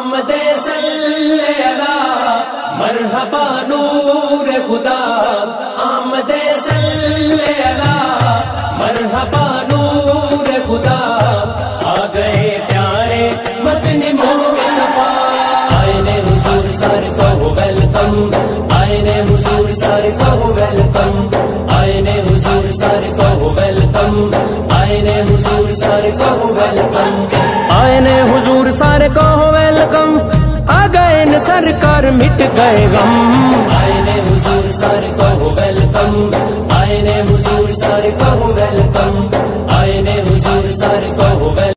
आमदे सल्ला मरहबा नूर खुदा। आमदे सल्ला मरहबा नूर खुदा। आ गए प्यारे मदनी मुस्तफ़ा। आए हुजूर सर को वेलकम। आए ने हुजूर सर को वेलकम। आए हुजूर सर को वेलकम। आए हुजूर सर को वेलकम। आए ने हुजूर वेलकम आ गए न सरकार, मिट गए गम। आए ने हुजूर सर को वेलकम आए ने हुजूर सर को वेलकम